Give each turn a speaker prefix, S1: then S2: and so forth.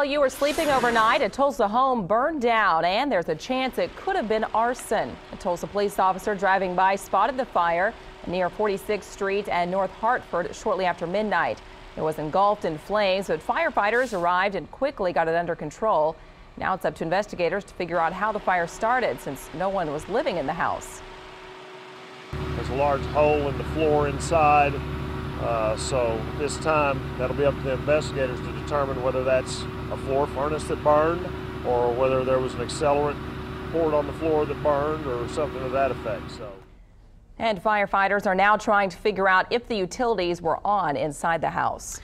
S1: While you were sleeping overnight, a Tulsa home burned down, and there's a chance it could have been arson. A Tulsa police officer driving by spotted the fire near 46th Street and North Hartford shortly after midnight. It was engulfed in flames, but firefighters arrived and quickly got it under control. Now it's up to investigators to figure out how the fire started since no one was living in the house.
S2: There's a large hole in the floor inside. Uh, so this time that'll be up to the investigators to determine whether that's a floor furnace that burned or whether there was an accelerant poured on the floor that burned or something to that effect. So.
S1: And firefighters are now trying to figure out if the utilities were on inside the house.